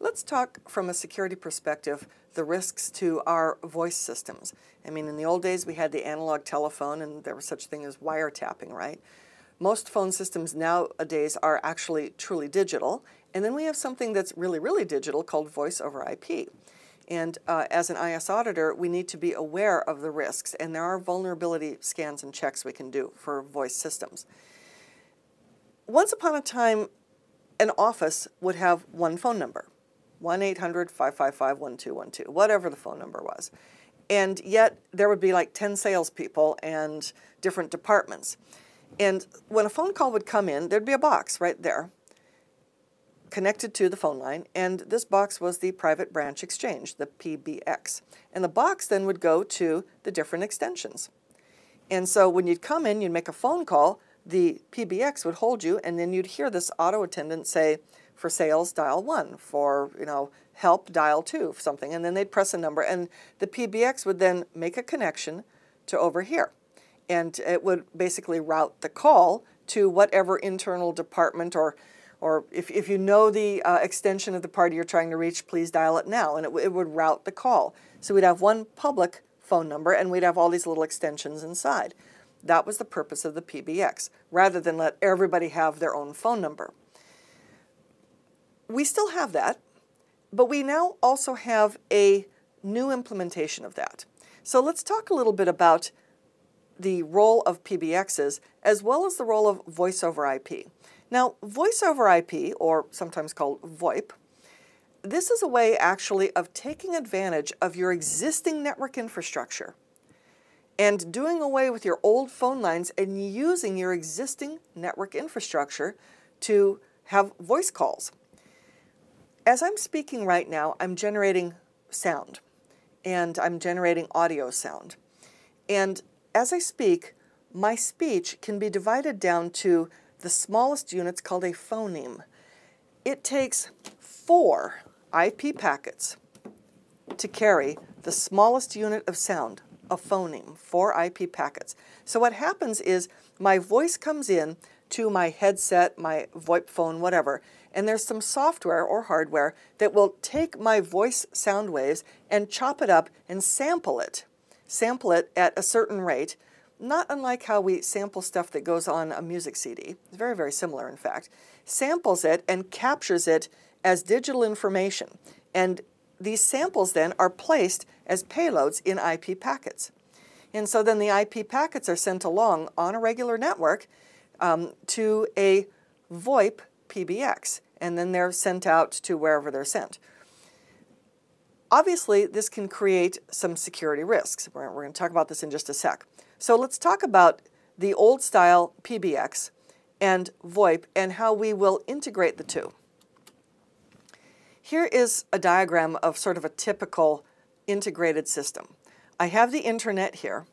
Let's talk from a security perspective the risks to our voice systems. I mean, in the old days we had the analog telephone and there was such a thing as wiretapping, right? Most phone systems nowadays are actually truly digital. And then we have something that's really, really digital called voice over IP. And uh, as an IS auditor, we need to be aware of the risks. And there are vulnerability scans and checks we can do for voice systems. Once upon a time, an office would have one phone number 1 800 555 1212, whatever the phone number was. And yet there would be like 10 salespeople and different departments. And when a phone call would come in, there'd be a box right there connected to the phone line, and this box was the private branch exchange, the PBX. And the box then would go to the different extensions. And so when you'd come in, you'd make a phone call, the PBX would hold you, and then you'd hear this auto attendant say, for sales, dial one. For you know help, dial two. Something, and then they'd press a number, and the PBX would then make a connection to over here, and it would basically route the call to whatever internal department or or if, if you know the uh, extension of the party you're trying to reach, please dial it now, and it, it would route the call. So we'd have one public phone number, and we'd have all these little extensions inside. That was the purpose of the PBX, rather than let everybody have their own phone number. We still have that, but we now also have a new implementation of that. So let's talk a little bit about the role of PBXs as well as the role of voice over IP. Now, voice over IP, or sometimes called VoIP, this is a way actually of taking advantage of your existing network infrastructure and doing away with your old phone lines and using your existing network infrastructure to have voice calls. As I'm speaking right now, I'm generating sound and I'm generating audio sound. And as I speak, my speech can be divided down to the smallest unit's called a phoneme. It takes four IP packets to carry the smallest unit of sound a phoneme, four IP packets. So what happens is my voice comes in to my headset, my VoIP phone, whatever, and there's some software or hardware that will take my voice sound waves and chop it up and sample it. Sample it at a certain rate, not unlike how we sample stuff that goes on a music CD. It's very, very similar, in fact. Samples it and captures it as digital information. And these samples then are placed as payloads in IP packets. And so then the IP packets are sent along on a regular network um, to a VoIP PBX, and then they're sent out to wherever they're sent. Obviously, this can create some security risks. We're, we're going to talk about this in just a sec. So let's talk about the old style PBX and VoIP and how we will integrate the two. Here is a diagram of sort of a typical integrated system. I have the internet here.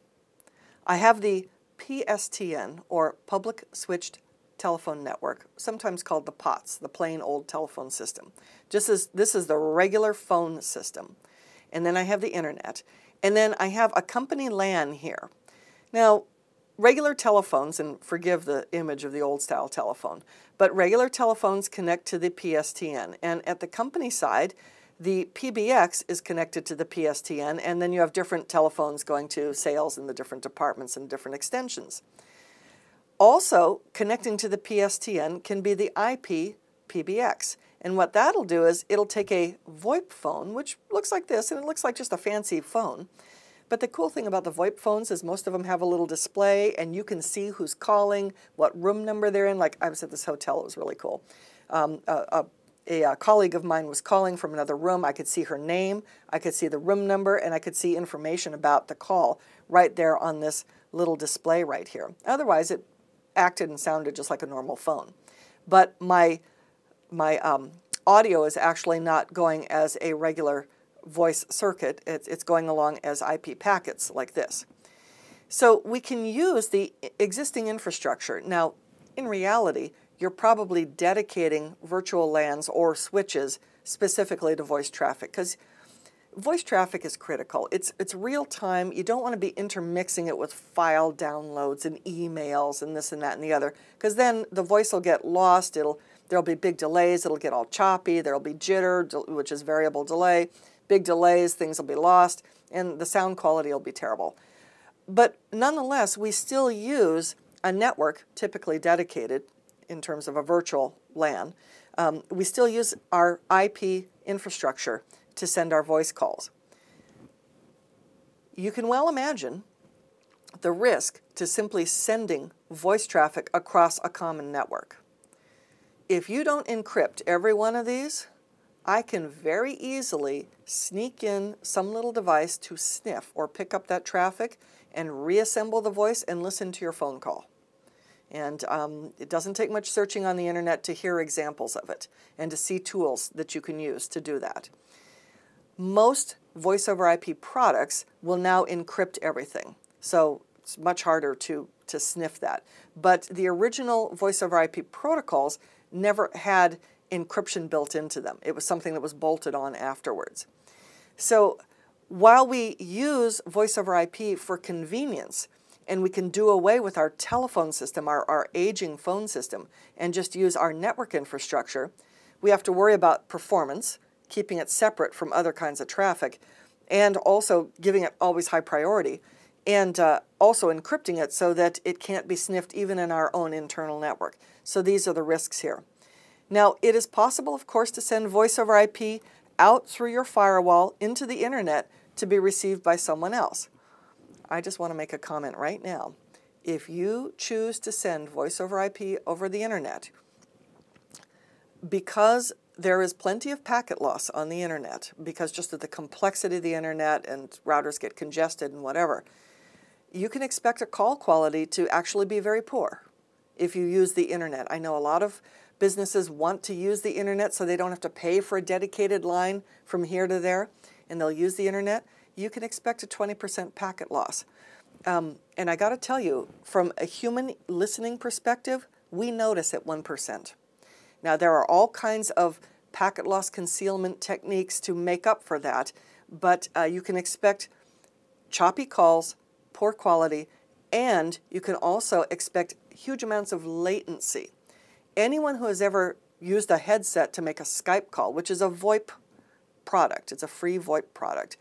I have the PSTN, or Public Switched Telephone Network, sometimes called the POTS, the plain old telephone system. Just as this is the regular phone system. And then I have the internet. And then I have a company LAN here. Now, regular telephones, and forgive the image of the old style telephone, but regular telephones connect to the PSTN. And at the company side, the PBX is connected to the PSTN, and then you have different telephones going to sales in the different departments and different extensions. Also, connecting to the PSTN can be the IP PBX. And what that'll do is it'll take a VoIP phone, which looks like this, and it looks like just a fancy phone, but the cool thing about the VoIP phones is most of them have a little display and you can see who's calling, what room number they're in. Like I was at this hotel, it was really cool. Um, a, a, a, colleague of mine was calling from another room. I could see her name, I could see the room number, and I could see information about the call right there on this little display right here. Otherwise, it acted and sounded just like a normal phone. But my, my um, audio is actually not going as a regular voice circuit. It's, it's going along as IP packets like this. So we can use the existing infrastructure. Now, in reality, you're probably dedicating virtual LANs or switches specifically to voice traffic because voice traffic is critical. It's, it's real time. You don't want to be intermixing it with file downloads and emails and this and that and the other because then the voice will get lost. It'll There'll be big delays, it'll get all choppy, there'll be jitter, which is variable delay, big delays, things will be lost, and the sound quality will be terrible. But nonetheless, we still use a network typically dedicated in terms of a virtual LAN. Um, we still use our IP infrastructure to send our voice calls. You can well imagine the risk to simply sending voice traffic across a common network. If you don't encrypt every one of these, I can very easily sneak in some little device to sniff or pick up that traffic and reassemble the voice and listen to your phone call. And um, it doesn't take much searching on the internet to hear examples of it and to see tools that you can use to do that. Most voice over IP products will now encrypt everything. So it's much harder to, to sniff that. But the original voice over IP protocols never had encryption built into them. It was something that was bolted on afterwards. So while we use voice over IP for convenience, and we can do away with our telephone system, our, our aging phone system, and just use our network infrastructure, we have to worry about performance, keeping it separate from other kinds of traffic, and also giving it always high priority, and uh, also encrypting it so that it can't be sniffed even in our own internal network. So these are the risks here. Now, it is possible, of course, to send voice over IP out through your firewall into the internet to be received by someone else. I just want to make a comment right now. If you choose to send voice over IP over the internet, because there is plenty of packet loss on the internet, because just of the complexity of the internet and routers get congested and whatever, you can expect a call quality to actually be very poor if you use the internet. I know a lot of businesses want to use the internet so they don't have to pay for a dedicated line from here to there, and they'll use the internet you can expect a 20% packet loss. Um, and I got to tell you, from a human listening perspective, we notice at 1%. Now, there are all kinds of packet loss concealment techniques to make up for that, but uh, you can expect choppy calls, poor quality, and you can also expect huge amounts of latency. Anyone who has ever used a headset to make a Skype call, which is a VoIP product, it's a free VoIP product,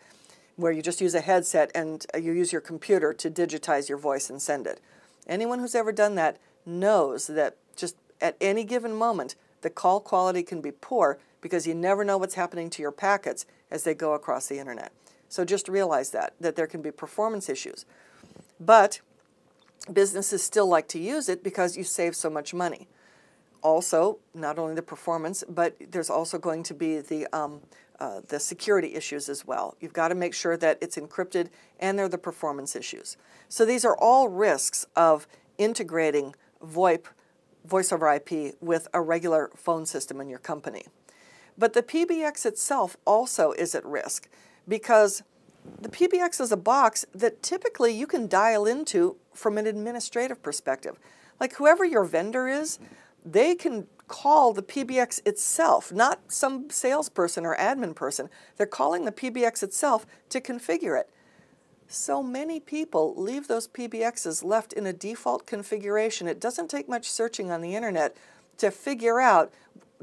where you just use a headset and uh, you use your computer to digitize your voice and send it. Anyone who's ever done that knows that just at any given moment, the call quality can be poor because you never know what's happening to your packets as they go across the internet. So just realize that, that there can be performance issues. But businesses still like to use it because you save so much money. Also, not only the performance, but there's also going to be the um, uh, the security issues as well. You've got to make sure that it's encrypted and there are the performance issues. So these are all risks of integrating VoIP, voice over IP, with a regular phone system in your company. But the PBX itself also is at risk because the PBX is a box that typically you can dial into from an administrative perspective. Like whoever your vendor is, they can call the PBX itself, not some salesperson or admin person. They're calling the PBX itself to configure it. So many people leave those PBXs left in a default configuration. It doesn't take much searching on the internet to figure out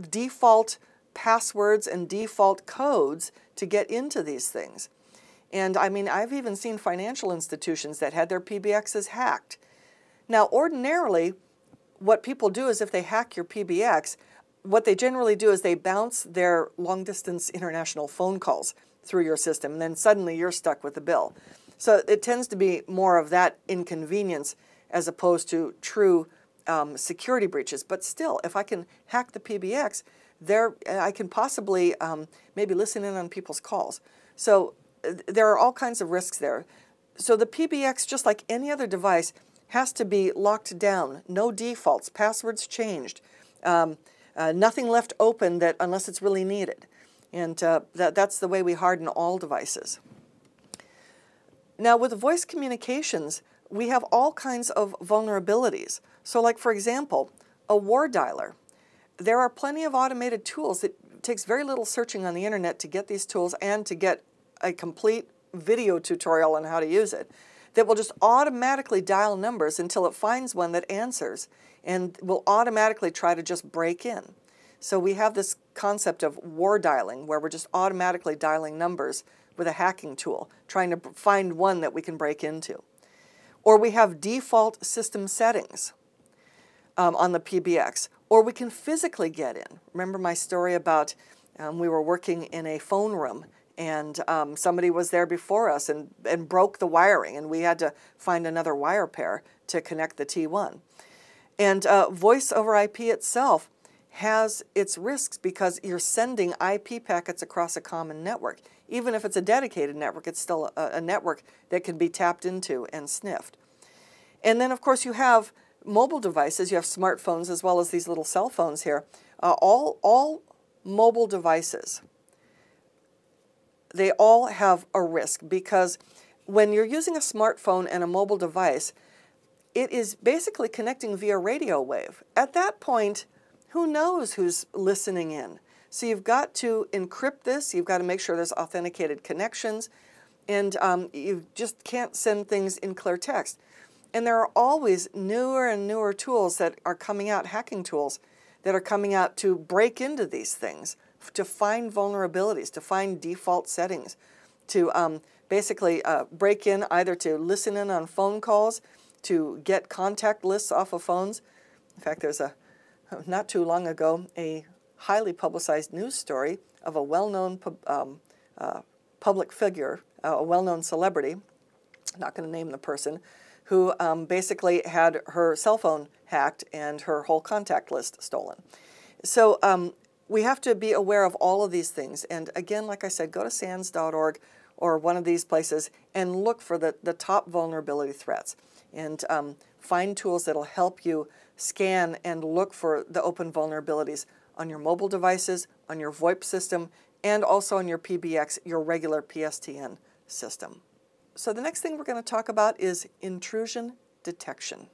default passwords and default codes to get into these things. And I mean, I've even seen financial institutions that had their PBXs hacked. Now, ordinarily, what people do is if they hack your PBX, what they generally do is they bounce their long distance international phone calls through your system, and then suddenly you're stuck with the bill. So it tends to be more of that inconvenience as opposed to true um, security breaches. But still, if I can hack the PBX, there I can possibly um, maybe listen in on people's calls. So uh, there are all kinds of risks there. So the PBX, just like any other device, has to be locked down, no defaults, passwords changed, um, uh, nothing left open that unless it's really needed. And uh, that, that's the way we harden all devices. Now with voice communications, we have all kinds of vulnerabilities. So like for example, a war dialer. There are plenty of automated tools that takes very little searching on the internet to get these tools and to get a complete video tutorial on how to use it that will just automatically dial numbers until it finds one that answers and will automatically try to just break in. So we have this concept of war dialing where we're just automatically dialing numbers with a hacking tool, trying to find one that we can break into. Or we have default system settings um, on the PBX, or we can physically get in. Remember my story about um, we were working in a phone room and um, somebody was there before us and, and broke the wiring, and we had to find another wire pair to connect the T1. And uh, voice over IP itself has its risks because you're sending IP packets across a common network. Even if it's a dedicated network, it's still a, a network that can be tapped into and sniffed. And then, of course, you have mobile devices. You have smartphones as well as these little cell phones here. Uh, all, all mobile devices, they all have a risk because when you're using a smartphone and a mobile device, it is basically connecting via radio wave. At that point, who knows who's listening in? So you've got to encrypt this. You've got to make sure there's authenticated connections. And um, you just can't send things in clear text. And there are always newer and newer tools that are coming out, hacking tools, that are coming out to break into these things, to find vulnerabilities, to find default settings, to um, basically uh, break in either to listen in on phone calls, to get contact lists off of phones. In fact, there's a, not too long ago, a highly publicized news story of a well-known um, uh, public figure, uh, a well-known celebrity, I'm not going to name the person, who um, basically had her cell phone hacked and her whole contact list stolen. So um, we have to be aware of all of these things. And again, like I said, go to SANS.org or one of these places and look for the, the top vulnerability threats and um, find tools that'll help you scan and look for the open vulnerabilities on your mobile devices, on your VoIP system, and also on your PBX, your regular PSTN system. So the next thing we're going to talk about is intrusion detection.